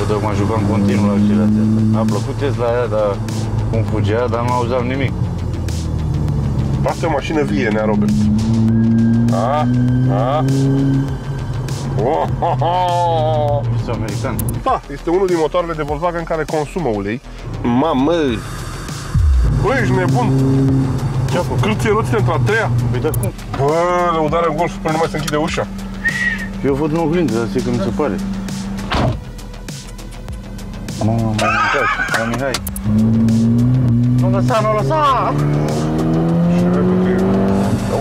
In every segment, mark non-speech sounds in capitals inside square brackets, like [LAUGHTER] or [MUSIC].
văd că mă jucam continuu la oscilația asta. Mi-a plăcut Tesla aia, dar cum fugea, dar nu auzeam nimic. Asta e o mașină vie, Nea Robert. A, a. Oh, ha, ha. Este american. Da, este unul din motoarele de Volkswagen care consumă ulei. Mamă! Băi, ești nebun? Ce a făcut? Cât ți roțile într-a treia? Păi da cum? Bă, lăudare în golf până nu mai se închide ușa. Eu văd în oglindă, dar zic că mi se pare. Mamă, m-am mâncat. La Mihai. Nu lăsa, nu lăsa!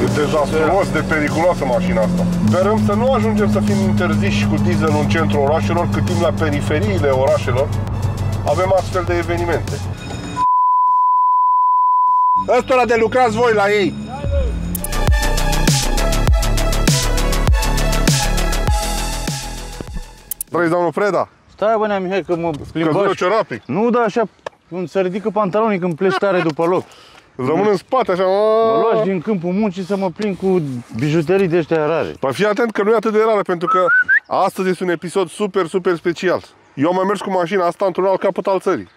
E dezastruos de periculoasă mașina asta. Sperăm să nu ajungem să fim interziși cu diesel în centrul orașelor, cât timp la periferiile orașelor avem astfel de evenimente. Ăstora de lucrați voi la ei! Trăiți, domnul Preda? Stai bă, nea Mihai, că mă plimba Căzură și... ciorapii. Nu, da, așa, îmi se ridică pantalonii când pleci tare după loc. Îți rămân în spate așa. Mă luați din câmpul muncii să mă plin cu bijuterii de ăștia rare. Păi fii atent că nu e atât de rară, pentru că astăzi este un episod super, super special. Eu am mai mers cu mașina asta într-un alt capăt al țării,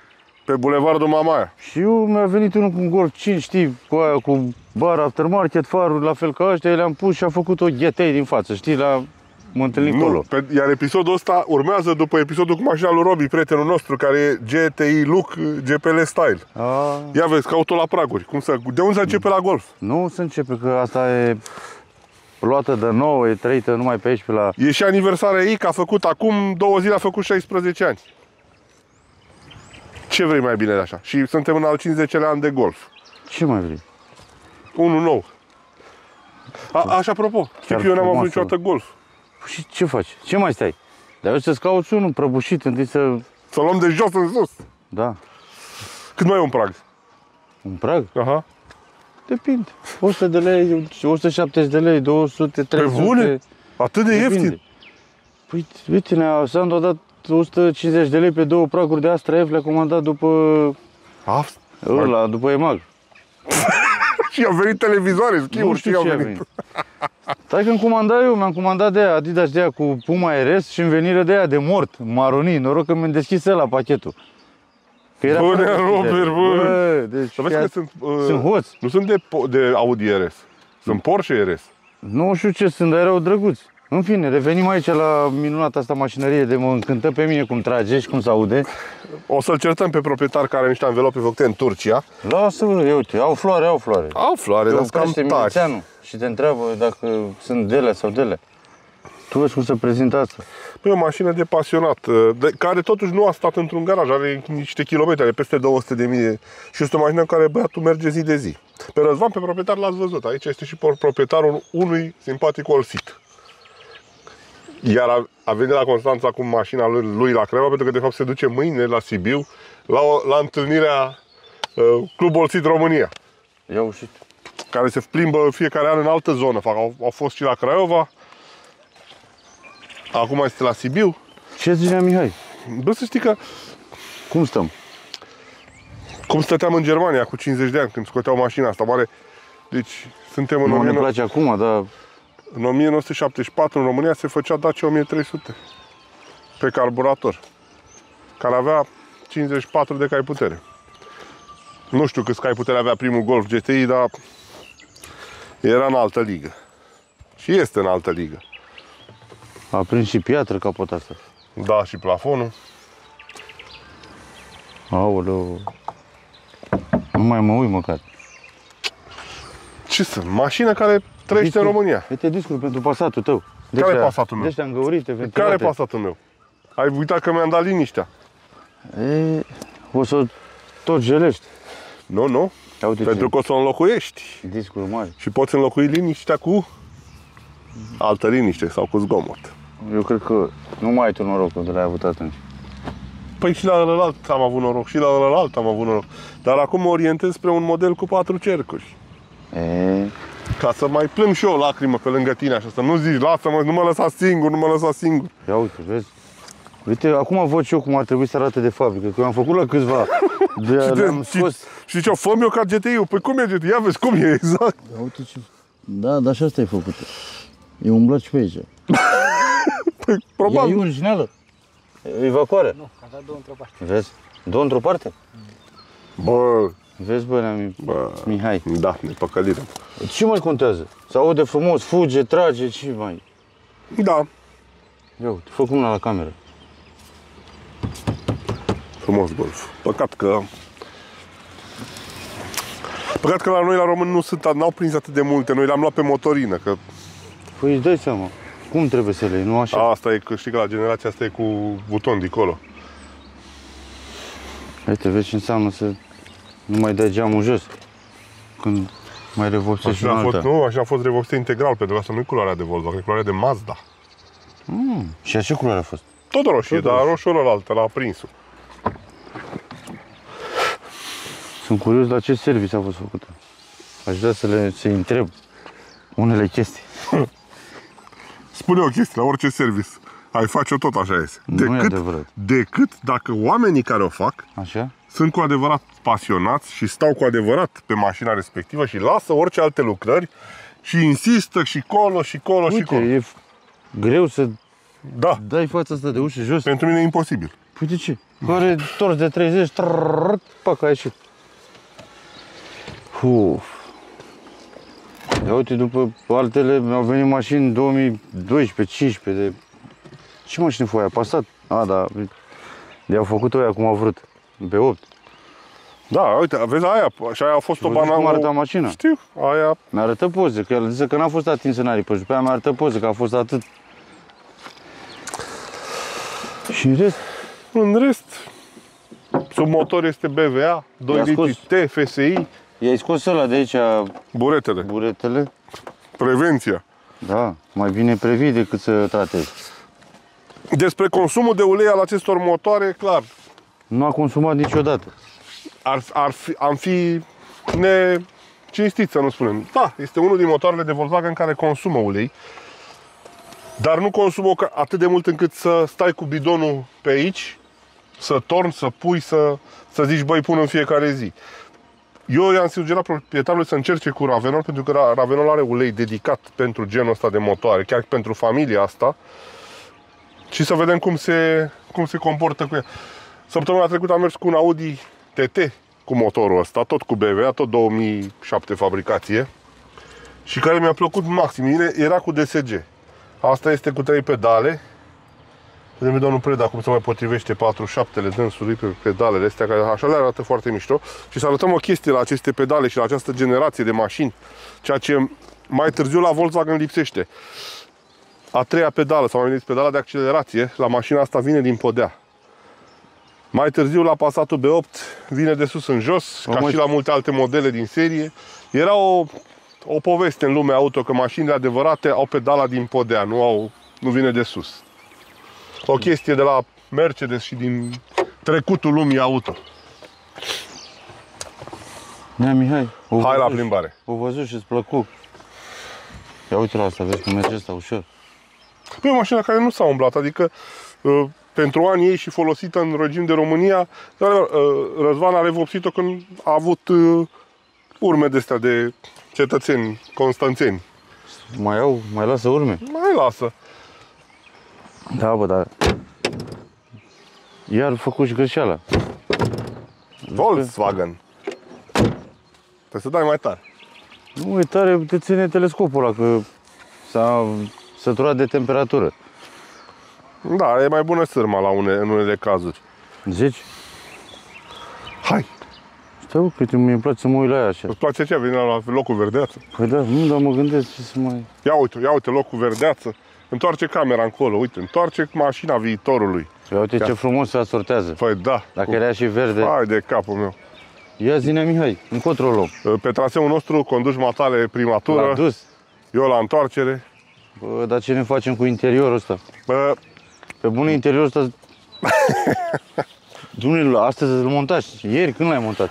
pe bulevardul Mamaia. Și eu mi-a venit unul cu un Golf 5, știi, cu aia, cu bar aftermarket, faruri, la fel ca ăștia, le-am pus și a făcut o ghetei din față, știi, la mă întâlnit Nu, acolo. pe, iar episodul ăsta urmează după episodul cu mașina lui Robi, prietenul nostru, care e GTI Look GPL Style. A, Ia vezi, caut-o la praguri. Cum să, de unde se începe la golf? nu se începe, că asta e luată de nouă, e trăită numai pe aici, pe la... E și aniversarea ei, că a făcut acum două zile, a făcut 16 ani. Ce vrei mai bine de așa? Și suntem în al 50-lea an de golf. Ce mai vrei? Unul nou. A, așa, apropo, știi Chiar că eu n-am avut frumoasă. niciodată golf. Și ce faci? Ce mai stai? Dar eu să-ți cauți unul prăbușit, întâi să... Să luăm de jos în sus. Da, Cât mai e un prag? un prag? Aha. Depinde. 100 de lei, 170 de lei, 200, 300... bune? Atât de Depinde. ieftin? Păi, uite, ne-a Sandu a dat 150 de lei pe două praguri de Astra F, le-a comandat după A, ăla, după EMAG. [LAUGHS] [LAUGHS] și au venit televizoare, Nu schiuri, știu și au ce a venit. venit. Stai că îmi comanda eu, mi-am comandat de aia, Adidas de aia cu Puma RS și în venire de aia de mort, maronii. Noroc că mi-am deschis ăla pachetul. Că era Bă, fără nea deschidere. Robert, bă. deci Să vezi chiar- că sunt, uh, sunt hoți. Nu sunt de, po- de Audi RS. Sunt Porsche RS. Nu știu ce sunt, dar erau drăguți. În fine, revenim aici la minunata asta mașinărie de mă încântă pe mine cum trage și cum se aude. O să-l certăm pe proprietar care are niște anvelope făcute în Turcia. Lasă-mă, ia uite, au floare, au floare. Au floare, Te dar sunt oprește cam tari. milițeanul și te întreabă dacă sunt dele sau dele. Tu vezi cum se prezintă asta. Păi o mașină de pasionat, uh, de, care totuși nu a stat într-un garaj, are niște kilometri, are peste 200 de mii și este o mașină în care băiatul merge zi de zi. Pe Răzvan, pe proprietar, l-ați văzut. Aici este și por- proprietarul unui simpatic Olsit. Iar a, a venit la Constanța cu mașina lui, lui la Craiova, pentru că de fapt se duce mâine la Sibiu, la, o, la întâlnirea uh, Club Olsit România, Ia ușit. care se plimbă fiecare an în altă zonă. Fac, au, au fost și la Craiova, acum este la Sibiu. Ce zicea Mihai? Bă, să știi că Cum stăm? cum stăteam în Germania cu 50 de ani când scoteau mașina asta mare. Deci suntem în, Nu ne 19... place acum, dar în 1974 în România se făcea Dacia 1300 pe carburator care avea 54 de cai putere. Nu știu câți cai putere avea primul Golf GTI, dar era în altă ligă. Și este în altă ligă. a prins și piatră capota asta. Da, și plafonul. Aoleu. Nu mai mă uit măcar. Ce sunt? Mașină care trăiește în Discul- România. Uite discul pentru pasatul tău. Care Passatul meu? Deci îngăurite, ventilate. Care e pasatul meu? Ai uitat că mi-am dat liniștea. E, o să tot gelești. Nu, nu. Ia uite Pentru că o să o înlocuiești. ce discuri mari. Și poți înlocui liniștea cu altă liniște sau cu zgomot. Eu cred că nu mai ai tu norocul de l-ai avut atunci. Păi și la ălălalt am avut noroc, și la ălălalt am avut noroc. Dar acum mă orientez spre un model cu patru cercuri. E, Ca să mai plâng și eu o lacrimă pe lângă tine, așa, să nu zici, lasă-mă, nu mă lăsa singur, nu mă lăsa singur. ia uite, vezi? Uite, acum văd și eu cum ar trebui să arate de fabrică, că eu am făcut la câțiva. [LAUGHS] De, Și, le-am de, și, scos. și ziceau, fă eu ca GTI-ul. Păi cum e GTI? Ia vezi cum e, [LAUGHS] exact. Ia uite ce... Da, dar și asta e făcută. E umblat și pe aici. Păi, Ea e probabil. originală. Evacuare. Nu, a dat două într-o parte. Vezi? Două într-o parte? Bă, Vezi, bă, Neami, bă, Mihai. da, ne păcălire. Ce mai contează? Să aude frumos, fuge, trage, ce mai... Da, Ia uite, fă cum la cameră. frumos golf. Păcat că... Păcat că la noi, la români, nu sunt, n-au prins atât de multe. Noi le-am luat pe motorină, că Păi îți dai seama, cum trebuie să le iei, nu așa? asta e, că știi că la generația asta e cu buton de acolo. Uite, vezi ce înseamnă să nu mai dai geamul jos. Când mai revopsești Mașina un a fost, alta. nu, mașina a fost revopsită integral, pentru că asta nu e culoarea de Volkswagen, e culoarea de Mazda. Mm. Și a ce culoare a fost? Tot roșie, Tot dar roșiul ălalt, l-a prins Sunt curios la ce service a fost făcută. Aș vrea să le să întreb unele chestii. [LAUGHS] Spune o chestie, la orice service. Ai face-o tot așa este. Nu e Decât, adevărat. decât dacă oamenii care o fac Așa? Sunt cu adevărat pasionați și stau cu adevărat pe mașina respectivă și lasă orice alte lucrări și insistă și colo și colo și Uite, colo. e f- greu să Da, dai fața asta de ușă jos. pentru mine e imposibil. Păi de ce? Care torț de 30, trrrr, pac, a ieșit. Uf. Ia uite, după altele au venit mașini 2012-15 de... Ce mașină foi aia? Passat? A, da, le-au făcut oia cum au vrut. Pe 8. Da, uite, vezi aia, și aia a fost o Văzut cum banană. arăta mașina? Știu, aia, Mi arătă poze, că el zice că n-a fost atins în aripă și după aia mi arătă poze, că a fost atât. Și în rest, în rest, sub motor este BVA, 2 I-a scos. litri T, FSI, i-ai scos ăla de aici buretele, buretele. prevenția. Da, mai bine previi decât să tratezi. Despre consumul de ulei al acestor motoare, clar, Nu a consumat niciodată. ar, ar fi, am fi necinstit să nu spunem. Da, este unul din motoarele de Volkswagen care consumă ulei, dar nu consumă ca- atât de mult încât să stai cu bidonul pe aici, să torni, să pui, să, să zici, băi, pun în fiecare zi. Eu i-am sugerat proprietarului să încerce cu Ravenol, pentru că Ra- Ravenol are ulei dedicat pentru genul ăsta de motoare, chiar pentru familia asta, și să vedem cum se, cum se comportă cu ea. Săptămâna trecută am mers cu un Audi TT cu motorul ăsta, tot cu BVA, tot 2007 fabricație și care mi-a plăcut maxim. Bine, Era cu DSG. Asta este cu trei pedale. Vedem domnul Preda cum se mai potrivește 47-le dânsului pe pedalele astea, care așa le arată foarte mișto. Și să arătăm o chestie la aceste pedale și la această generație de mașini, ceea ce mai târziu la Volkswagen lipsește. A treia pedală, sau mai bine zis, pedala de accelerație, la mașina asta vine din podea. Mai târziu la Passatul B8 vine de sus în jos, O, ca mă, și la multe alte modele din serie. Era o, o poveste în lumea auto că mașinile adevărate au pedala din podea, nu, au, nu vine de sus. O chestie de la Mercedes și din trecutul lumii auto. Nea Mihai, o Hai la văzut- plimbare. O văzut și îți plăcu. Ia uite la asta, vezi cum merge asta ușor. Păi o mașină care nu s-a umblat, adică uh, pentru anii ei și folosită în regim de România, dar, uh, Răzvan a revopsit-o când a avut uh, urme de astea de cetățeni constanțeni. Mai au, mai lasă urme? Mai lasă. Da, bă, dar... Iar făcut și greșeala. Volkswagen. Trebuie să dai mai tare. Nu, e tare, te ține telescopul ăla, că s-a săturat de temperatură. Da, e mai bună sârma la une, în unele cazuri. Zici? Hai, Stai, bă, că mie îmi place să mă uit la ea așa. îți place ce? Vine la locul verdeață? Păi da, nu, dar mă gândesc ce să mai... Ia uite, ia uite locul verdeață. Întoarce camera încolo, uite, întoarce mașina viitorului. Ia uite ce frumos se asortează. Păi da. Dacă cu- era și verde, Hai de capul meu. ia zine Mihai, încotro o luăm. Pe traseul nostru conduci matale primatură, L-a dus. eu la întoarcere. Bă, dar ce ne facem cu interiorul ăsta? Bă, Pe bune, interiorul ăsta... [LAUGHS] Dumnezeu, astăzi îl montați. Ieri, când l-ai montat?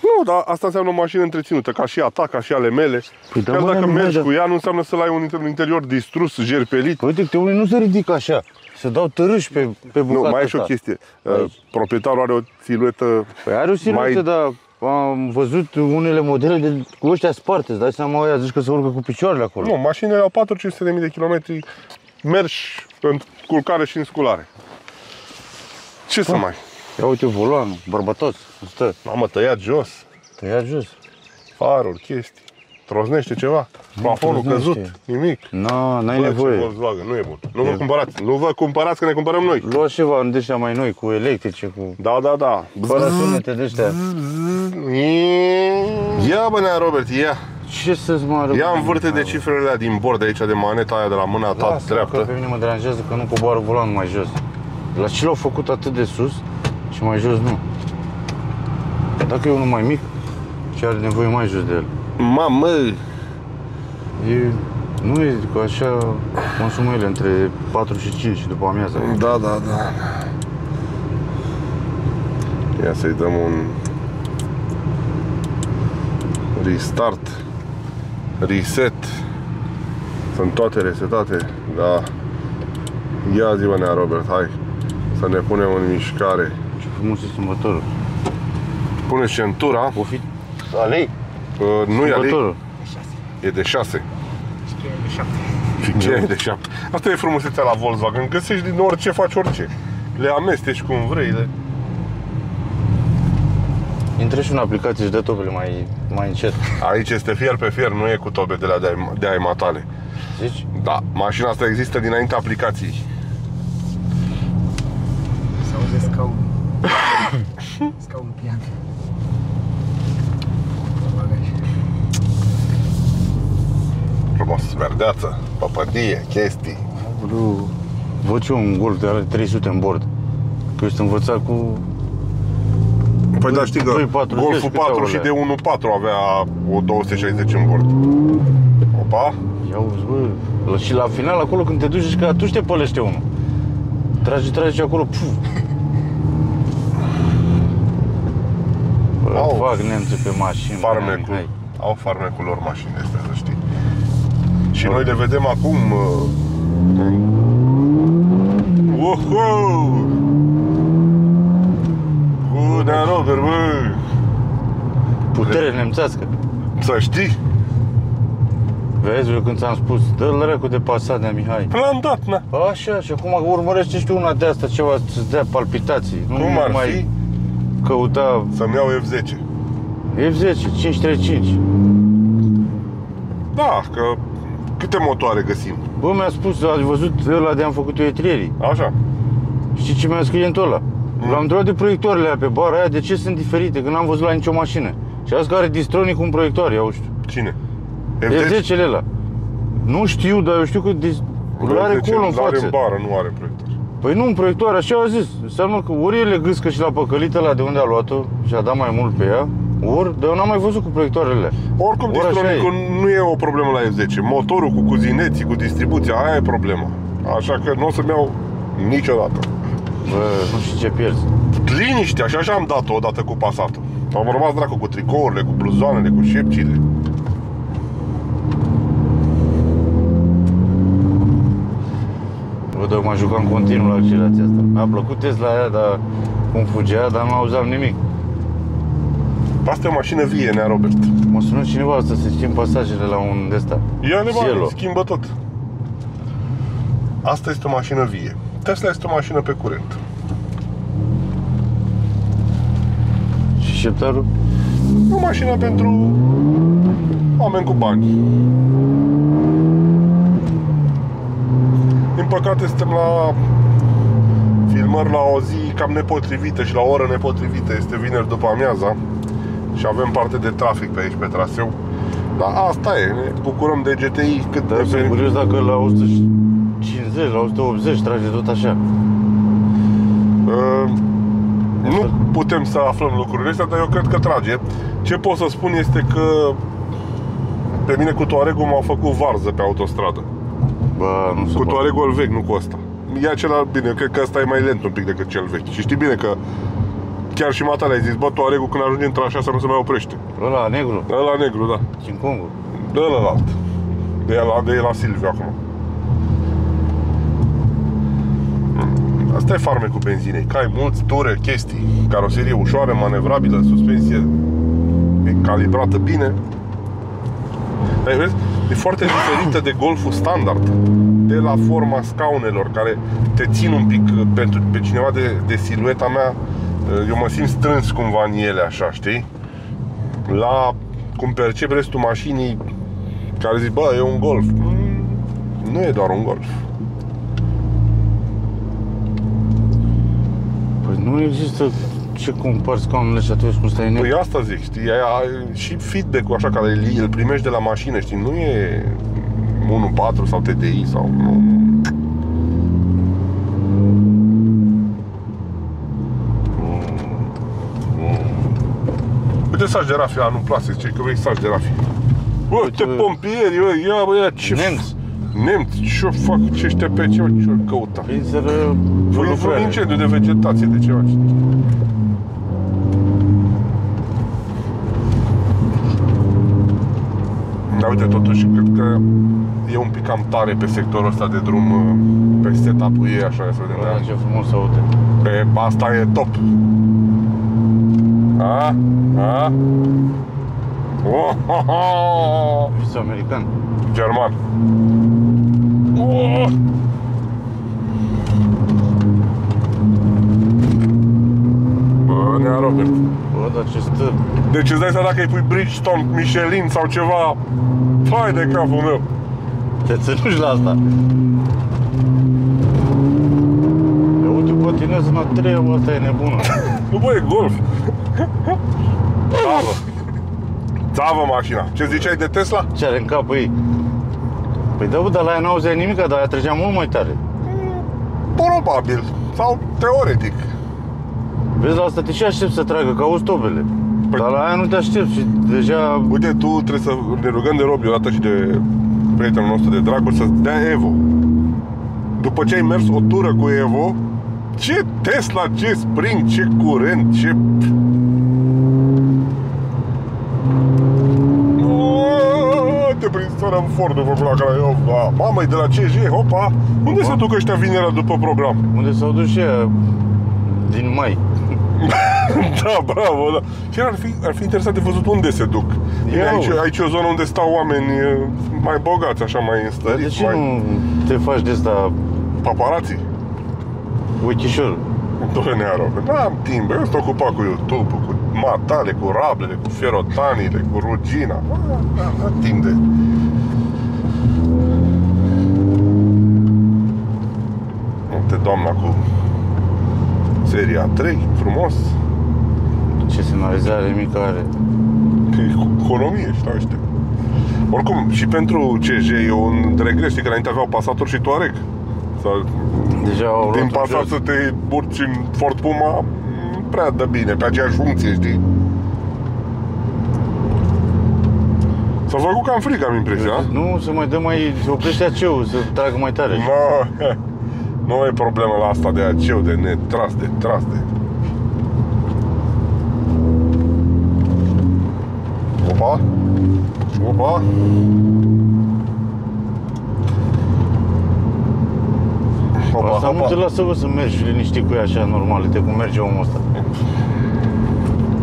nu, dar asta înseamnă o mașină întreținută, ca și a ta, ca și ale mele. Păi da, Chiar mă, dacă dar nu, mergi dar- cu ea, nu înseamnă să-l ai un inter- un interior distrus, jerpelit. Păi uite, că unii nu se ridică așa. Se dau tărâși pe, pe Nu, bucata mai e și o asta. chestie. Aici. Uh, Proprietarul are o siluetă Păi are o siluetă, Mai- dar am văzut unele modele de, cu ăștia sparte. Îți dai seama, ăia zici că se urcă cu picioarele acolo. Nu, mașinile au 4-500 de mii de kilometri mergi în culcare și în sculare. Ce să mai? Ia uite volanul, bărbătos, stă, Am tăiat jos, tăiat jos. faruri, chestii. Troznește ceva. Plafonul troznește. căzut, nimic. Na, n-ai Bă, ce nevoie. Volkswagen, nu e bun. Nu vă cumpărați. Nu vă cumpărați că ne cumpărăm noi. Luați ceva în deștea mai noi, cu electrice, cu... Da, da, da. Fără sunete de ăștia. Ia bă, nea Robert, ia. Ce să-ți mă arăt? Ia învârte de cifrele alea din bord de aici, de maneta aia de la mâna ta Lasă, că dreaptă. pe mine mă deranjează că nu coboară volanul mai jos. La ce l-au făcut atât de sus și mai jos nu? Dacă e unul mai mic și are nevoie mai jos de el. Mamă! E, nu e că așa consumă ele între 4 și 5 după amiază. Da, da, da. Ia să-i dăm un restart, reset. Sunt toate resetate, da. Ia zi, bă, nea Robert, hai să ne punem în mișcare. Ce frumos e schimbătorul. Pune centura, O fi alei? uh, nu e alei, Schimbătorul. e de 6. Și ce e de 7? Asta e frumusețea la Volkswagen, găsești din orice, faci orice. Le amesteci cum vrei, le... Intră și în aplicație și dă topele mai, mai încet. Aici este fier pe fier, nu e cu tobe de la de ai, de ai matale. Zici? Da, mașina asta există dinainte aplicației. Se aude scaun. [COUGHS] scaun pian. Bagaj. Frumos, verdeață, păpădie, chestii. Blu, văd eu un Golf de are 300 în bord. Că eu sunt învățat cu... Păi da, știi că 2,40 Golful câte 4 au și alea? de 1.4 avea o 260 în bord. Opa, Ia uzi, bă, la- și la final acolo când te duci, zici că atunci te pălește unul. Trage, trage acolo, puf. Bă, Au fac nemții pe mașini. bă, farmecul. Mihai. Au farmecul lor mașini astea, să știi. Și noi le vedem acum uh, Uhu! Bună, Robert, bă! Putere nemțească. Să știi, Vezi, eu când ți-am spus, dă-l răcu de pasat de Mihai. l-am dat, na. Așa, și acum urmărește și tu una de asta, ceva să-ți dea palpitații. Nu Cum ar mai fi căuta să-mi iau F10? F10, 535. Da, că câte motoare găsim? Bă, mi-a spus, ați văzut ăla de am făcut eu etrierii. Așa. Știi ce mi-a scris clientul ăla? Mm. L-am întrebat de proiectoarele alea pe bara aia, de ce sunt diferite, că n-am văzut la nicio mașină. Și a zis că are Distronic un proiector, ia știu. Cine? F10-le ăla. Nu știu, dar eu știu că dis... îl are F10 acolo în L-are față. în bară, nu are proiector. Păi nu, un proiector, așa a zis. Înseamnă că ori ele gâscă și la păcălită la de unde a luat-o și a dat mai mult pe ea, ori, dar eu n-am mai văzut cu proiectoarele alea. Oricum, Ori așa Distronicul nu e o problemă la F10. Motorul cu cuzineții, cu distribuția, aia e problema. Așa că nu o să-mi iau niciodată. Bă, nu știu ce pierzi. Liniște, așa așa am dat-o odată cu pasatul. Am rămas dracu cu tricourile, cu bluzoanele, cu șepcile. Bă, dar eu mă jucam continuu la accelerația asta. Mi-a plăcut Tesla aia, dar cum fugea, dar nu auzeam nimic. Asta e o mașină vie, nea Robert. Mă sună cineva să se schimb pasajele la un de ăsta. Ia-le, Cielo. mă, schimbă tot. Asta este o mașină vie. Tesla este o mașină pe curent. Și șeptarul? E o mașină pentru oameni cu bani. Din păcate suntem la filmări la o zi cam nepotrivită și la o oră nepotrivită. Este vineri după amiaza și avem parte de trafic pe aici, pe traseu. Dar asta e, ne bucurăm de GTI cât Dar de eu sunt pe... curios dacă la 150, la 180 trage tot așa. Uh, nu putem să aflăm lucrurile astea, dar eu cred că trage. Ce pot să spun este că pe mine cu Touareg-ul m-au făcut varză pe autostradă. Bă, nu se Cu poate. Touareg-ul vechi, nu cu ăsta. E acela, bine, cred că ăsta e mai lent un pic decât cel vechi. Și știi bine că chiar și Matale ai zis, bă, Touareg-ul când ajunge în trașa să nu se mai oprește. Ăla, negru, Ăla negru, da. King Kong. De ălălalt. De la, de la Silviu acum. Asta e farmecul benzinei. Că ai mulți ture, chestii, caroserie ușoară, manevrabilă, suspensie e calibrată bine. Dar vezi, e foarte diferită de golful standard. De la forma scaunelor, care te țin un pic uh, pentru pe cineva de, de silueta mea. uh, Eu mă simt strâns cumva în ele, așa, știi? La cum percep restul mașinii care zic, bă, e un golf. Mm, Nu e doar un golf. Păi nu există ce compari scaunele și atunci cum stai în Păi el. asta zic, știi, ai, ai, și feedback-ul așa care îl, îl primești de la mașină, știi, nu e 1.4 sau TDI sau nu. Uite saci de rafi, a, nu-mi place, zice că vrei saci de rafi. Bă, Uite, te pompieri, bă, ia, bă, ia, ce... Nemți. Nemți, ce fac, ce ăștia pe ce, ce căuta? Prinseră Vreun un lucrare. incendiu de vegetație, de ceva, știi? Dar uite, totuși, cred că e un pic cam tare pe sectorul ăsta de drum, pe setup-ul ei, așa, să vedem. Bă, ce frumos se aude. Pe asta e top. A? A? Oh, ho, ho! Vis american. German. Oh! Bă, nea Robert. Bă, dar ce stă. Deci îți dai seama dacă îi pui Bridgestone, Michelin sau ceva Fai de capul meu Te țănuși la asta. Eu uite, patinez în a treia, bă, asta e nebună. Nu [LAUGHS] bă, e golf [LAUGHS] Țavă Țavă mașina Ce ziceai de Tesla? Ce are în capul ei? Păi da, bă, dar la aia n-auzeai nimic, dar aia trăgea mult mai tare. Probabil Sau teoretic Vezi, la asta te și aștept să tragă, ca ostobele. Păi- Dar la aia nu te aștept și deja... Uite, tu trebuie să ne rugăm de Robi odată și de prietenul nostru de Dragoș să dea Evo După ce ai mers o tură cu Evo Ce Tesla, ce Spring, ce curent, ce... Uuuu, Te prins fără în Ford după la Craiova Mamă, e de la CJ, hopa Unde Opa. se duc ăștia vinerea după program? Unde s-au dus și aia din mai. [LAUGHS] Da, bravo, da. Și ar fi, ar fi interesant de văzut unde se duc. Bine, Ia aici, uite. aici e o zonă unde stau oameni e, mai bogați, așa, mai Dar de înstăriți, ce mai nu te faci de asta paparații. uichișor? Doamne, nea Robert, n-am timp, eu sunt ocupat cu YouTube, cu matale, cu rablele, cu ferotanile, cu rugina. N-am timp de... doamna cu seria 3, frumos. Ce semnalizare mică are. Că e cu economie, și ăștia. Oricum, și pentru CJ e un regres, știi că înainte aveau Passator și Touareg. Sau Deja au din luat Passat să te urci în Ford Puma, nu prea dă bine, pe aceeași funcție, știi? S-a făcut cam frică, am impresia. Nu, se mai dă mai... Se oprește aceu, să tragă mai tare. No, [LAUGHS] nu e problemă la asta de aceu, de netras, de tras, de... Opa! Opa! Opa, Asta nu opa. te lasă bă, să mergi liniștit cu ea așa normal, uite cum merge omul ăsta.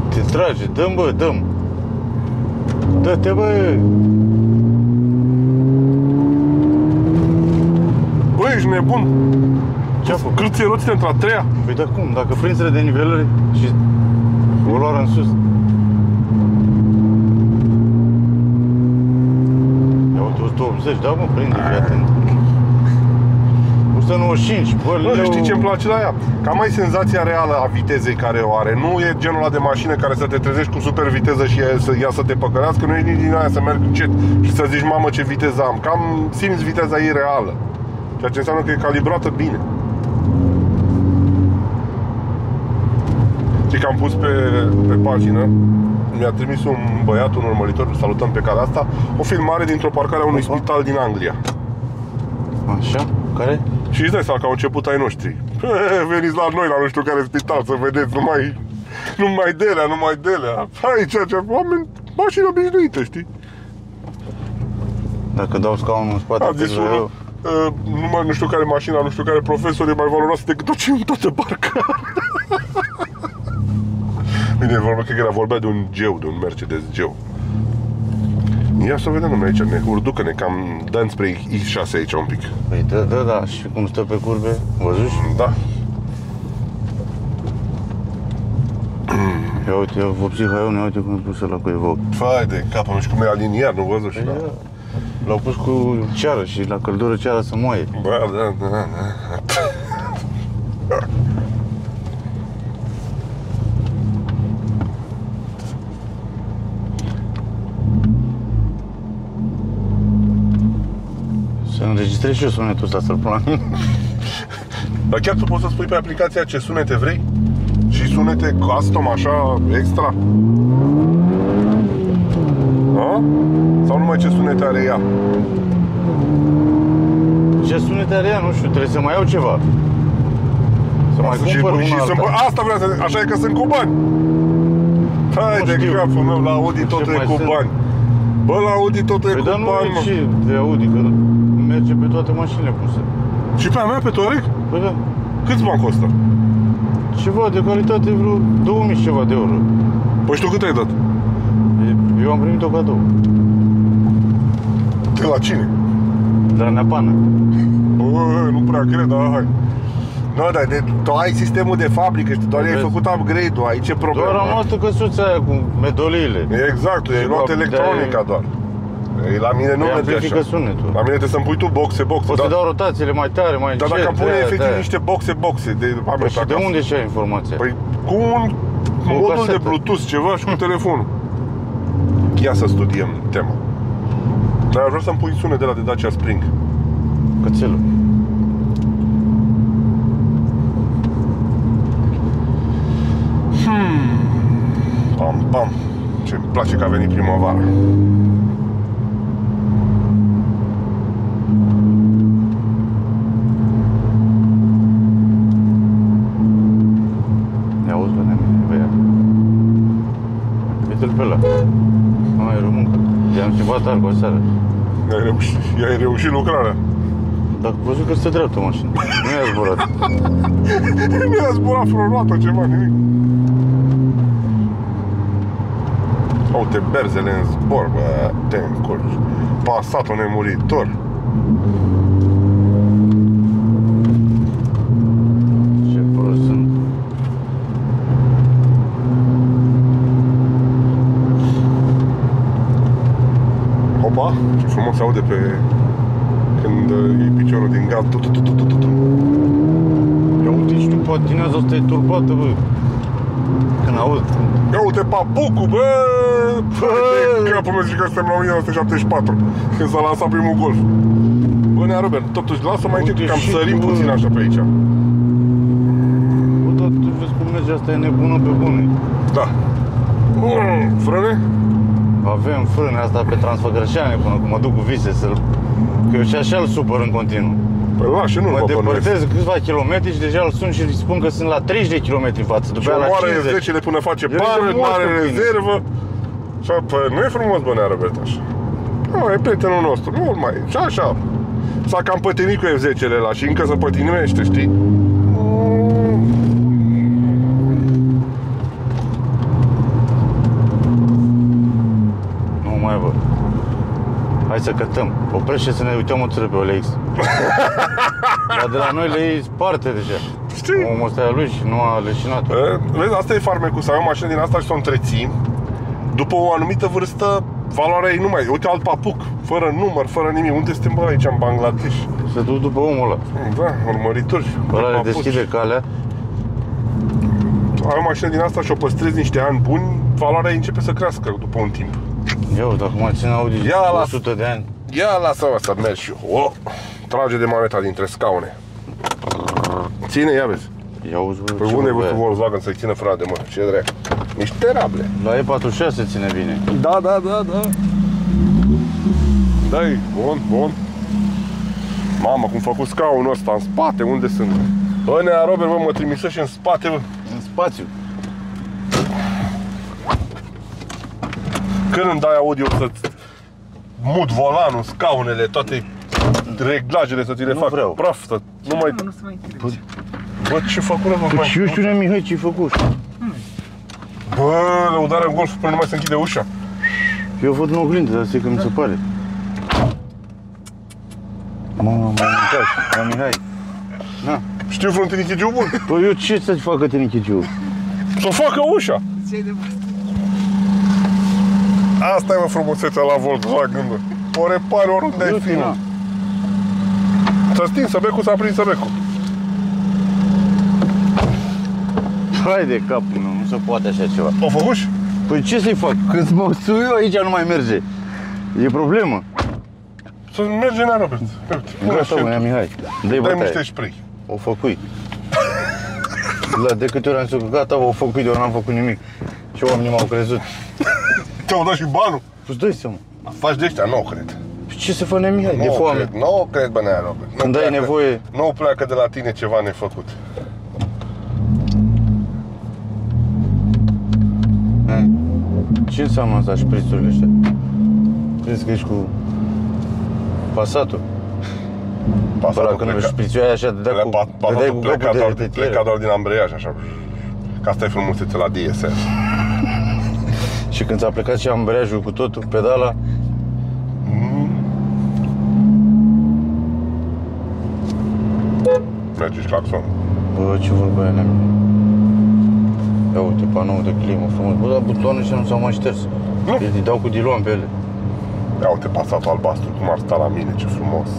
Te trage, dăm bă, dăm. Dă-te bă! Ești nebun? Ce-a făcut? Cârție roțile într-a treia? Păi da cum, dacă prințele de nivelări și o luară în sus. Ia uite, 180, da mă, prinde, fii atent. 195, bă, Bă, leu. știi ce-mi place la ea? Că am ai senzația reală a vitezei care o are. Nu e genul ăla de mașină care să te trezești cu super viteză și ea să, ea să te păcărească, nu e nici din aia să merg încet și să zici, mamă, ce viteză am. Cam simți viteza ei reală. Ceea ce înseamnă că e calibrată bine. Știi că am pus pe, pe pagină mi-a trimis un băiat, un urmăritor, îl salutăm pe calea asta, o filmare dintr-o parcare a unui Opa. spital din Anglia. Așa? Care? Și îți dai seama că au început ai noștri. [LAUGHS] Veniți la noi, la nu știu care spital, să vedeți numai, numai delea, numai delea. Aici, ce oameni, mașini obișnuite, știi? Dacă dau scaunul în spate, A zis pentru unul, eu. Uh, numai nu știu care mașina, nu știu care profesor e mai valoroasă decât tot ce în toată barca. [LAUGHS] Bine, vorba că era vorbea de un geu, de un Mercedes geu. Ia să vedem numai aici, ne urducă-ne, cam dăm spre I6 aici un pic. Păi da, da, da, și cum stă pe curbe, văzuși? Da. [CLEARS THROAT] Ia uite, eu vopsi haiul, ia uite cum e pusă la cu evoc. Fai de capul meu și cum e aliniat, nu văzut și da. L-au pus cu ceară și la căldură ceara să moaie. Bă, da, da, da. Să înregistrez și eu sunetul ăsta să-l pun la mine. Dar chiar tu poți să spui pe aplicația ce sunete vrei? Și sunete custom, așa, extra? A? Sau numai ce sunete are ea? Ce sunete are ea, nu știu, trebuie să mai iau ceva. Să mai și, cumpăr și una sunt, alta. asta vreau să zic, așa e că sunt cu bani. Hai Nu de știu. capul meu, la Audi Ce totul e mai cu sunt? bani. Bă, la Audi totul e Păi cu dar nu bani, e mă. și de Audi, că merge pe toate mașinile puse. Și pe a mea, pe Touareg? Păi da, Câți bani costă? ceva de calitate, vreo 2000 și ceva de euro. Păi și tu cât ai dat? Eu am primit-o cadou, De la cine? de la Neapană. Bă, nu prea cred, dar hai. Nu, dar de, tu ai sistemul de fabrică și doar ai Vezi? făcut upgrade-ul, aici ce problemă? Doar am luat căsuța aia cu medoliile. Exact, tu ai Și luat de- electronica doar. Ei, La mine nu Păi merge amplifică așa. sunetul. La mine trebuie să-mi pui tu boxe, boxe. Poți da. să dau rotațiile mai tare, mai Dar încet. dacă pune de-aia, efectiv de-aia. niște boxe, boxe de Păi și de unde și ai informația? Păi cu un Cu o modul de casetă. Bluetooth, ceva și cu telefonul. Ia să studiem tema. Dar vreau să-mi pui sunet de la de Dacia Spring. Cățelul. Pam, pam. Ce-mi place că a venit primăvara. Ia auzi, bă, nene, băiat. Uite-l pe ăla. Nu, e româncă. I-am schimbat arcul aseară. Ai reușit, ai reușit lucrarea. Dar văzut că stă dreaptă mașina. Nu i-a zburat. [LAUGHS] Mi-a zburat frăroată ceva, nimic. Uite, berzele în zbor, bă, te încurci. Pasatul nemuritor. Ce prost sunt. Opa, ce frumos se aude pe... Când uh, iei piciorul din gaz. Tu, tu, tu, tu, tu, tu, tu. Ia uite și tu patinează, asta e turbată, bă. Când aud. Ia uite papucul, bă! Bă! De capul meu zic că suntem la 1974, când s-a lansat primul golf. Bă, Nea Robert, totuși lasă mai încet, Uite că am și sărim tu, puțin bă. așa pe aici. Bă, dar tu vezi cum merge, asta e nebună pe bune. Da. Mm, Frâne? Avem frâne asta pe Transfăgărășane până când mă duc cu vise să Că eu și așa îl supăr în continuu. Păi lași, nu Mă mă bănuiesc. depărtez câțiva kilometri și deja îl sun și îi spun că sunt la 30 de kilometri în față. După Și aia la omoară 50. F10 până face Eu pară, zic, nu are moară cu mine. rezervă. Și apă, nu e frumos, bă, Nea Robert, așa. Nu, e prietenul nostru, nu mai, și așa. S-a cam pătinit cu F10-le la și încă se pătinește, știi? Bă. Hai să cătăm. Oprește să ne uităm o țără pe OLX. Dar de la noi le iei sparte deja. Știi? Omul ăsta e a lui și nu a leșinat E, Vezi, asta e farmecul, să ai o mașină din asta și să o întreții. După o anumită vârstă, valoarea ei nu mai... Uite alt papuc, fără număr, fără nimic. Unde suntem bă, aici, în Bangladesh? Să duci după omul ăla. Da, urmărituri. Ăla le papuci. deschide calea. Ai o mașină din asta și o păstrezi niște ani buni, valoarea ei începe să crească după un timp. Eu, dacă mă țin Audi Ia la- 100 de ani. Ia lasă-mă să merg și eu. O, trage de maneta dintre scaune. Ține, ia vezi. Ia auzi, bă, Păi ce unde ai bă, văzut băiat. Volkswagen să-i țină frate, mă? Ce drept? Mișterable. La E46 ține bine. Da, da, da, da. da bun, bun. Mamă, cum făcut scaunul ăsta în spate, unde sunt? Bă, Nea Robert, bă, mă trimisă și în spate, bă. În spațiu. Când îmi dai audio să-ți mut volanul, scaunele, toate reglajele să ți le Nu fac vreau. praf, să nu mai... Nu, nu se mai închide. Bă, ce fac mă, Păi mai? și eu știu, nea Mihai, ce-ai făcut? Bă, lăudarea în golf până nu mai se închide ușa. Eu văd în oglindă, dar zic că mi se pare. Mamă, m-am mâncat. La Mihai. Na. Știu vreun tinichigiu bun. Păi eu ce să-ți facă tine chigiu? Să facă ușa. Ce de băst? Asta e mă frumusețea la Volkswagen, bă. O repari oriunde ai fi, mă. S-a stins becul, s-a prins becul. Hai de capul meu, nu se poate așa ceva. O făcut? Păi ce să-i fac? Când mă sui eu aici nu mai merge. E problemă. Să merge în Robert. Uite, pune Gata, și mă, ia tu. Mihai. Dă-i Dai bătaie. niște spray. O făcui. La de câte ori am zis că gata, o făcui, de ori n-am făcut nimic. Și oamenii m-au crezut. Te-au dat și banul. Păi dai seama. Faci de ăștia, nu cred. Păi ce să fac Mihai? De Nu foame. cred, nu cred, bă, nea, Robert. Nu Când ai pleacă- nevoie- Nu pleacă de la tine ceva nefăcut. Eh. Ce înseamnă asta și prețurile ăștia? Crezi că ești cu Passatul? Bă, Pasatul la când pleca- șprițuiai așa, dădea Pleca- cu, pa- dădeai Pasatul cu pleca capul doar, de pleca tetiere. doar din ambreiaj, așa. Ca asta e frumusețe la DSL. Și când ți-a plecat și ambreiajul cu totul, pedala, Merge și claxon. bă, ce vorba aia n-am. Ia uite, panoul de climă frumos. Bă, dar butoanele ăștia nu s-au mai șters. Nu. Îi dau cu dilon pe ele. Ia uite pasatul albastru, cum ar sta la mine, ce frumos.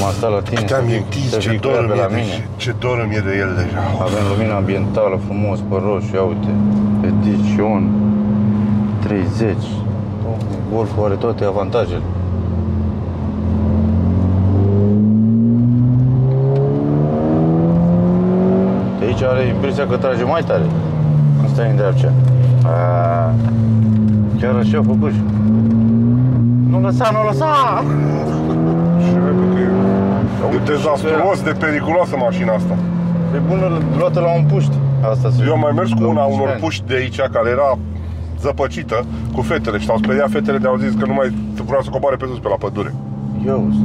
M-a stat la tine Te-am să vii- mintit, să ce vii cu dor ea îmi pe e la de, mine. ce dor îmi e de el deja. Avem lumină ambientală frumos pe roșu, ia uite. Edition 30. Doamne, Golful are toate avantajele. De aici are impresia că trage mai tare când stai în dreapta. A, Chiar așa a făcut și. Nu lăsa, nu lăsa! Și repede, e- e dezastruos de periculoasă mașina asta. E bună luată la un puști. Asta să Eu am mai mers cu la una a 18 unor ani. puști de aici care era zăpăcită cu fetele și s-au speriat fetele de au zis că nu mai vreau să coboare pe sus pe la pădure. Ia uzi.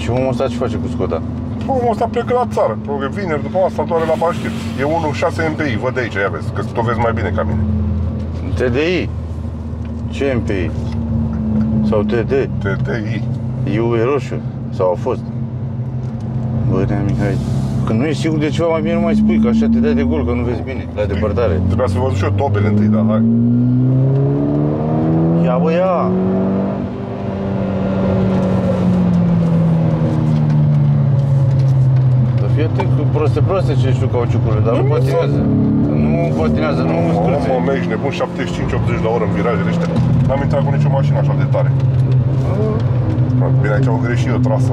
Și omul ăsta ce face cu Skoda? Omul ăsta plecă la țară, probabil că vineri după asta doare la Baștir. E 1.6 MPI, văd de aici, ia vezi, că tu o vezi mai bine ca mine. TDI. Ce MPI? Sau TD? TDI. Eu e roșu. Sau a fost. Bă, Nea Mihai. Când nu ești sigur de ceva, mai bine nu mai spui, că așa te dai de gol, că nu vezi bine, la depărtare. Trebuia să văd și eu tobele întâi, dar hai. Ia, bă, ia! Dar fii atent că proste proste ce știu cauciucurile, dar nu patinează. Nu patinează, nu Mă, scârțe. mă, ești nebun, 75-80 la oră în virajele ăștia. N-am intrat cu nicio mașină așa de tare. Bine, aici au greșit o trasă.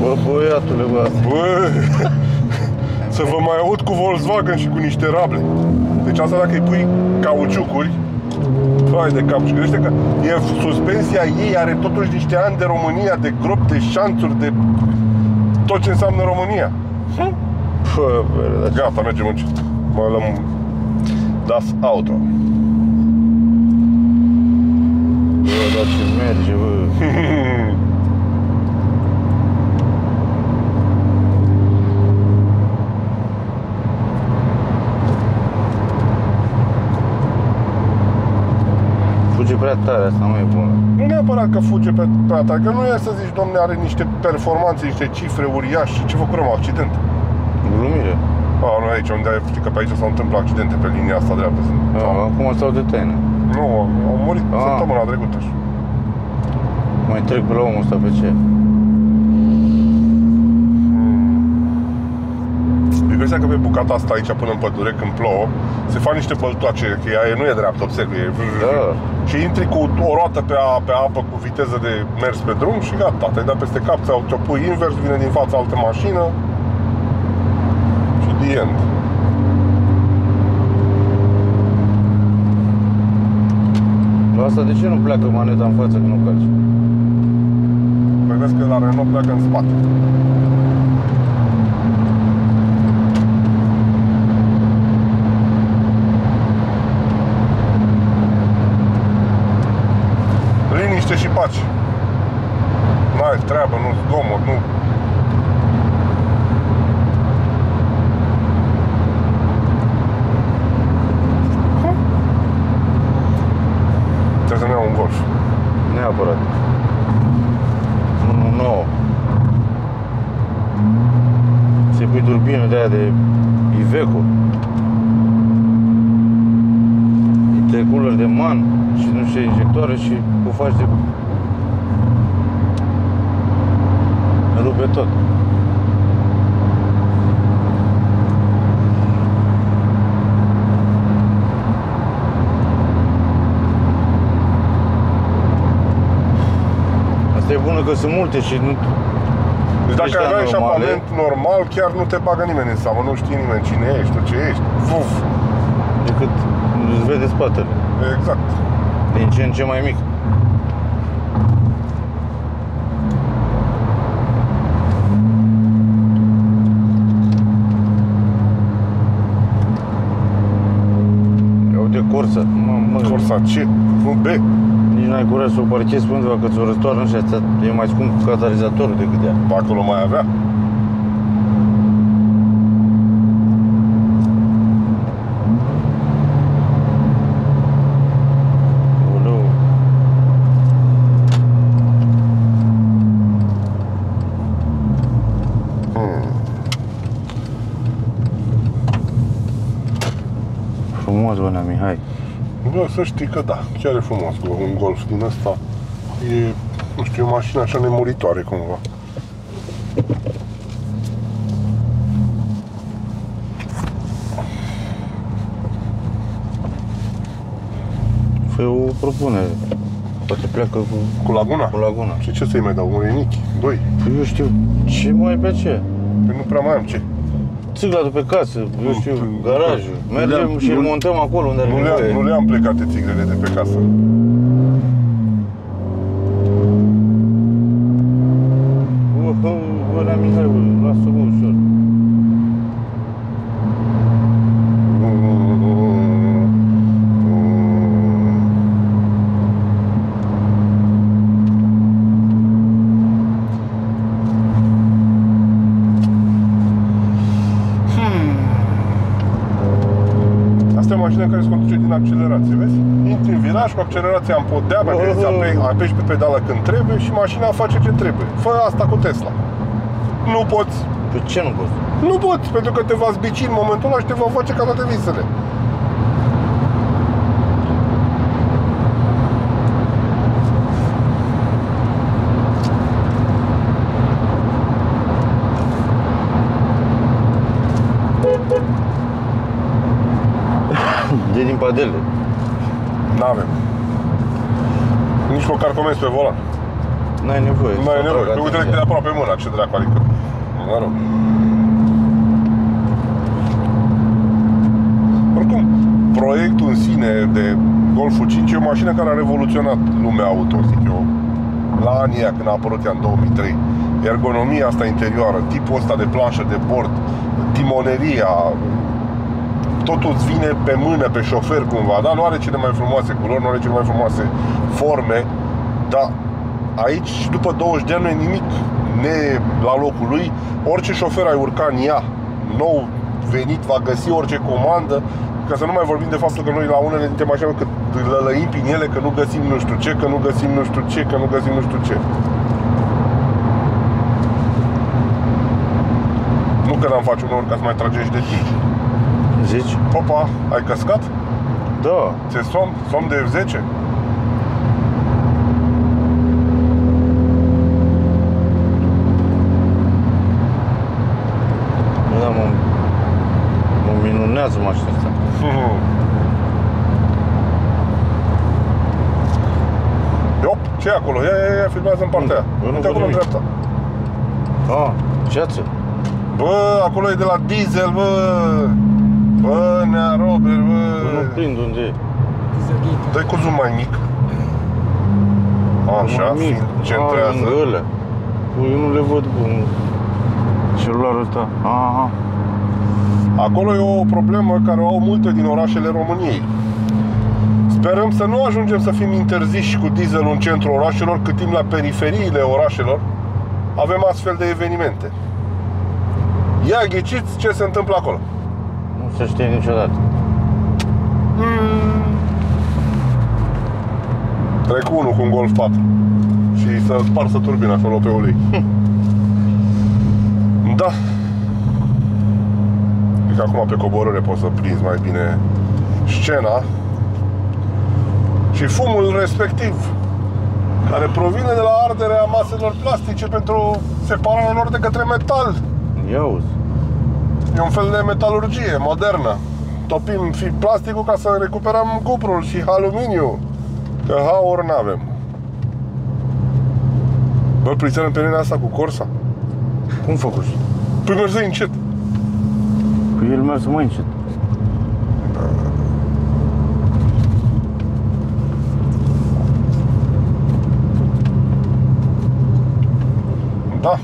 Bă, băiatule, bă, asta. Bă, [LAUGHS] să vă mai aud cu Volkswagen și cu niște rable. Deci asta dacă îi pui cauciucuri, Hai de cap și gândește că e suspensia ei are totuși niște ani de România, de gropi, de șanțuri, de tot ce înseamnă România. Bă, bă, dar Gata, mergem încet. Mă lăm Das Auto. Bă, dar ce merge, bă. [LAUGHS] Fuge prea tare, asta nu e bună. Nu neapărat că fuge pe, pe ta, că nu e să zici, domne, are niște performanțe, niște cifre uriașe. Ce făcurăm? Accident. Glumire. A, nu aici, unde ai, știi că pe aici s-au întâmplat accidente pe linia asta dreaptă. Sunt, A, acum stau de tine. Nu, au murit Ah. săptămâna trecută. Mai trec pe la omul ăsta pe ce? Impresia că pe bucata asta aici până în pădure, când plouă, se fac niște băltoace, că ea e- nu e dreaptă, observ, e Da. Și intri cu o roată pe, a, pe apă cu viteză de mers pe drum și gata, te-ai dat peste cap, ți-o ți-o pui invers, vine din fața altă mașină și the end. La asta de ce nu pleacă maneta în față când nu calci? Păi vezi că la Renault pleacă în spate. Liniște și pace. N-ai treabă, nu zgomot, nu... de aia de Iveco. Intercooler de man și nu știu ce injectoare și o faci de... Rupe tot. Asta e bună că sunt multe și nu... Deci dacă Ăștia aveai normale. eșapament normal, chiar nu te bagă nimeni în seamă, nu știe nimeni cine ești, tu ce ești. Fuf. decât îți vede spatele. Exact. Din ce în ce mai mic. Ia uite Corsa, mă, mă, Corsa C, un B. nici n-ai curaj să o parchezi pe undeva, că ți-o răstoarnă și asta e mai scump catalizatorul decât ea. Pe acolo mai avea. Oleu. Frumos, bă, Nea Mihai. Bă, să știi că da, chiar e frumos bă, un golf din ăsta. E, nu știu, e o mașină așa nemuritoare cumva. Fă o propunere. Poate pleacă cu, Cu laguna? cu laguna. Și ce să-i mai dau? Un renichi? Doi? Păi eu știu, ce mai pe ce? Păi nu prea mai am ce. Țiglatul pe casă, eu știu, Nu, garajul. nu Mergem le-am- și îl nu- montăm acolo unde are Nu le-am, nu nevoie. le-am plecate țiglele de pe casă. Cu accelerația în podea, dacă Oh. îți ape- apeși pe pedală când trebuie și mașina face ce trebuie. Fă asta cu Tesla. Nu poți. Pe ce nu poți? Nu poți, pentru că te va zbici în momentul ăla și te va face ca toate visele. De din padele. N-avem. Nici măcar comenzi pe volan. N-ai nevoie. Nu ai să nevoie. atrag Tu uite atenția. de aproape mâna, ce dracu, adică. Mă rog. Oricum, proiectul în sine de Golful 5 e o mașină care a revoluționat lumea auto, zic eu. La anii aia, când a apărut ea în 2003. Ergonomia asta interioară, tipul ăsta de planșă de bord, timoneria, totul îți vine pe mână, pe șofer cumva, dar nu are cele mai frumoase culori, nu are cele mai frumoase forme, dar aici, după 20 de ani, nu e nimic ne la locul lui. Orice șofer ai urca în ea, nou venit, va găsi orice comandă, ca să nu mai vorbim de faptul că noi la unele dintre mașini că lălăim prin ele, că nu găsim nu știu ce, că nu găsim nu știu ce, că nu găsim nu știu ce. Nu că n-am face uneori ca să mai tragem și de tine. Zici? Opa, ai căscat? Da. Ți-e somn? Somn de F10? Da, mă, mă minunează mașina asta. Iop, ce e acolo? Ia, ia, ia, filmează în partea aia. Eu nu Uite văd acolo în nimic. dreapta. Ah, ceață. Bă, acolo e de la diesel, bă! Bă, nea Robert, bă! Eu nu prind unde e. Dieselgate. Dă-i cu zoom mai mic. Așa, Mai mic. fiind Ah, centrează. lângă ălea. Bă, eu nu le văd, bă, nu. Celularul ăsta. Aha. Acolo e o problemă care o au multe din orașele României. Sperăm să nu ajungem să fim interziși cu dieselul în centrul orașelor, cât timp la periferiile orașelor avem astfel de evenimente. Ia ghiciți ce se întâmplă acolo. Nu se știe niciodată. Trec unul cu un Golf 4 și să sparsă turbina acolo pe ulei. [LAUGHS] Da. Că acum pe coborâre poți să prinzi mai bine scena. Și fumul respectiv, care provine de la arderea maselor plastice pentru separarea lor de către metal. Ia uzi. E un fel de metalurgie modernă. Topim fi plasticul ca să recuperăm cuprul și aluminiu. Că haur n-avem. Bă, pricem pe asta cu Corsa. Cum făcuși? Păi mergi încet. Cu el mers mai încet. Da.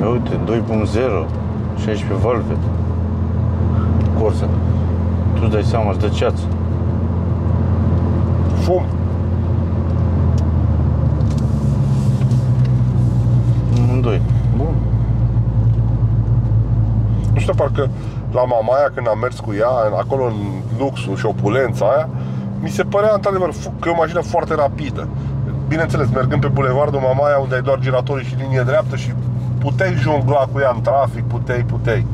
Ia uite, 2.0, 16 valve. Corsa. Tu îți dai seama, îți dă ceață. Fum. Amândoi. Bun. Nu știu, parcă la Mamaia când am mers cu ea, acolo în luxul și opulența aia, mi se părea într-adevăr fu- că e o mașină foarte rapidă. Bineînțeles, mergând pe bulevardul Mamaia, unde ai doar giratorii și linie dreaptă și puteai jongla cu ea în trafic, puteai, puteai.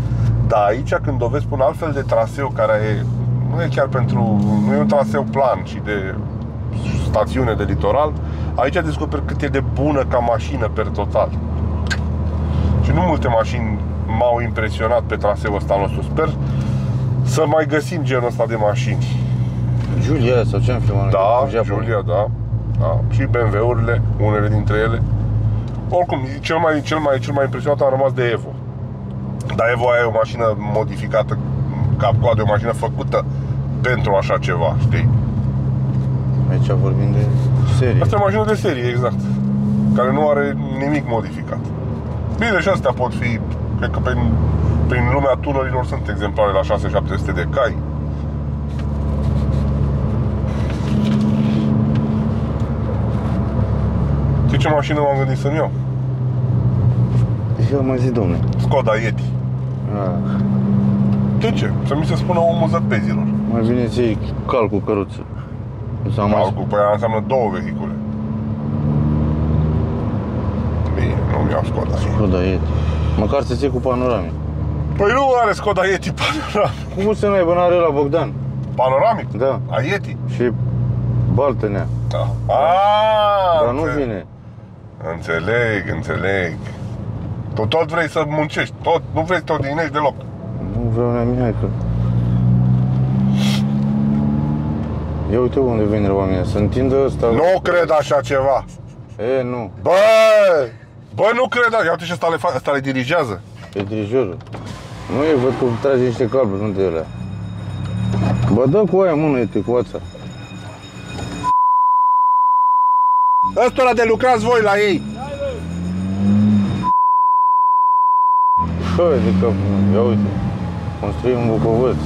Dar aici, când o vezi pe un alt fel de traseu care e, nu e chiar pentru, nu e un traseu plan, ci de stațiune de litoral, aici descoperi cât e de bună ca mașină per total. Și nu multe mașini m-au impresionat pe traseul ăsta al nostru. Sper să mai găsim genul ăsta de mașini. Julia sau ce am filmat? noi? Da, Cu Japonia. Julia, da. da. Și BMW-urile, unele dintre ele. Oricum, cel mai, cel mai, cel mai impresionat am rămas de Evo. Dar Evo aia e o mașină modificată, cap coadă, e o mașină făcută pentru așa ceva, știi? Aici vorbim de serie. Asta e o mașină de serie, exact. Care nu are nimic modificat. Bine, și astea pot fi, cred că prin, prin lumea tunerilor sunt exemplare la 6-700 de cai. Știi ce mașină m-am gândit să-mi iau? Ia mai zi, domne. Skoda Yeti. Ah, De ce? Să mi se spună omul zăpezilor. mai bine ți iei cal cu căruță. Sau mai Alcu, pe aia înseamnă două vehicule. Bine, nu-mi iau Skoda Yeti. Skoda Yeti. Măcar să ții cu panoramic. Păi nu are Skoda Yeti panoramic. Cum să n-ai bănare la Bogdan? Panoramic? Da. A Yeti? Și Baltănea. Da. Aaaa, Dar nu vine. Înțeleg, înțeleg. Tu tot vrei să muncești, tot, nu vrei să te odihnești deloc. Nu vreau nea Mihaică. Ia uite unde vine oamenii, să întindă ăsta. Nu cred așa ceva. E, nu. Bă! Bă, nu cred așa. Ia uite ce ăsta le, fa- ăsta le dirigează. E dirijorul. Nu e, văd că trage niște cabluri, nu de ele. Bă, dă cu aia mână, uite, cu ața. Ăstora de lucrați voi la ei. Bă, de capul meu, ia uite. Construim un bucovăț.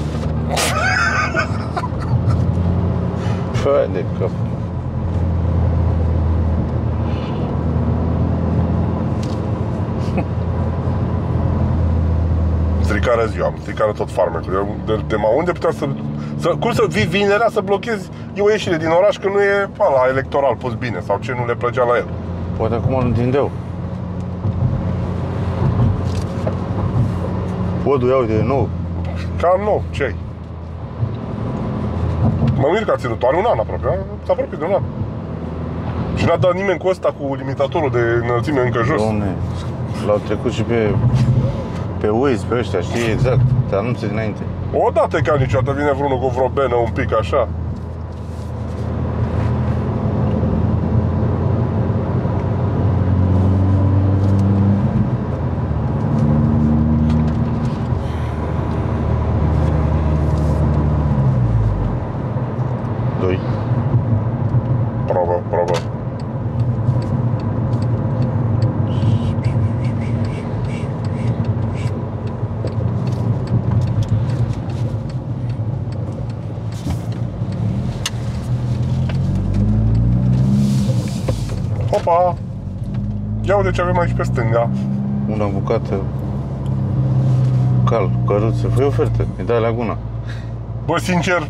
Bă, de capul meu. Stricară ziua, stricară tot farmecul. Eu, De, de ma unde putea să, să... Cum să vii vinerea să blochezi e o ieșire din oraș că nu e la electoral pus bine sau ce nu le plăcea la el. Poate acum îl întindeau. Podul, ia uite, e nou. Cam nou, ce ai? Mă mir că a ținut, are un an aproape, a? s-a apropiat de un an. Și n-a dat nimeni cu ăsta, cu limitatorul de înălțime încă jos. Domne, l-au trecut și pe, pe Waze, pe ăștia, știi exact, te anunță dinainte. Odată ca niciodată vine vreunul cu vreo benă un pic așa. Opa! Ia uite ce avem aici pe stânga. Una bucată cal, căruță, fă ofertă, îi dai laguna. Bă, sincer,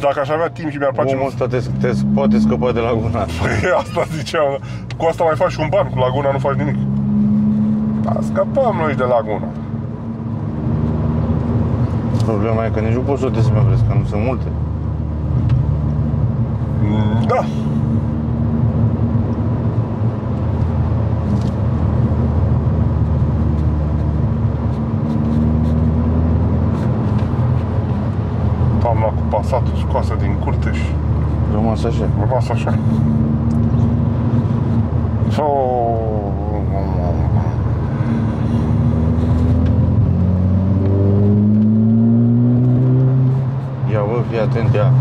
dacă aș avea timp și mi-ar place Omul ăsta te, te poate scăpa de laguna. [LAUGHS] Păi asta ziceam. Cu asta mai faci un ban, cu Laguna nu faci nimic. Da, scăpăm noi și de laguna. Problema e că nici nu poți să o desmembrezi, că nu sunt multe. Mm, Da. Doamna cu pasatul scoasă din curte și Rămas așa. rămas așa. Oh. Ia bă, fii atent, ia.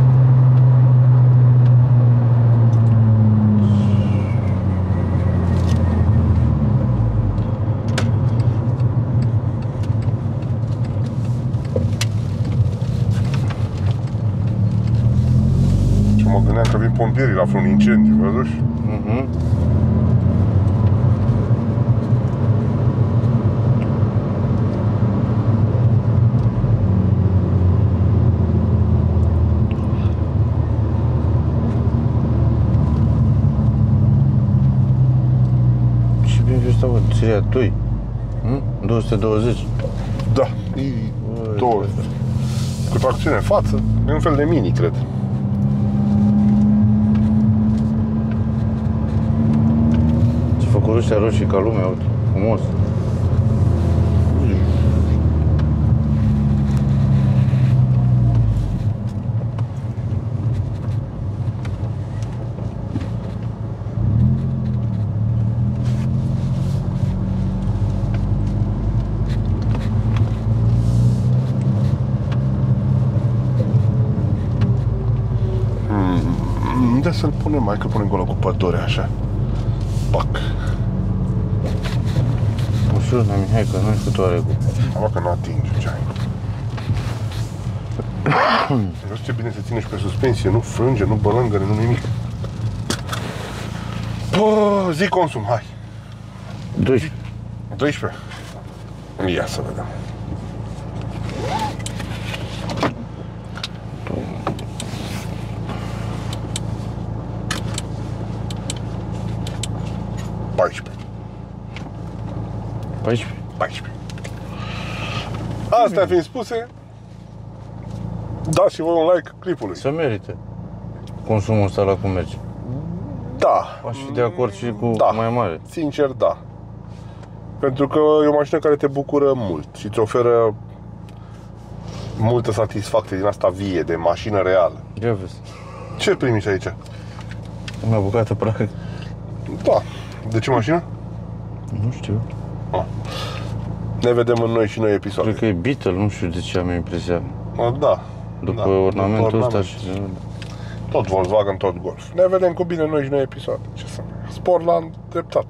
Și mă gândeam că vin pompierii la vreun incendiu, văzuși? Mhm. Și bine ăsta, bă, seria 2. Hm? 220. Da. E două. Cu tracțiune în față. E un fel de mini, cred. Ce făcut ăștia roșii ca lumea, uite, frumos. Unde să-l punem? Mai că punem acolo cu pădure, așa. Pac. Ușor, na Mihai, că nu știu tu are cu... Am că nu atinge ce ai. [COUGHS] Vezi ce bine se ține și pe suspensie, nu frânge, nu bălângăre, nu nimic. Bă, zi consum, hai. 12. 12. Ia să vedem. 14. 14. Astea fiind spuse, dați și voi un like clipului. Să merită consumul ăsta la cum merge. Da, Aș fi de acord și cu Da. mai mare. sincer da. Pentru că e o mașină care te bucură mult și îți oferă multă satisfacție din asta vie, de mașină reală. Ia vezi. Ce primiți aici? Una bucată prag. Da. De ce mașină? Nu știu. Ne vedem în noi și noi episoade. Cred că e Beetle, nu știu de ce am impresia. Mă, Da. După da. ornamentul După ăsta ornament. și... Tot Volkswagen, tot Golf. Ne vedem cu bine noi și noi episoade. Ce să Sportland dreptat.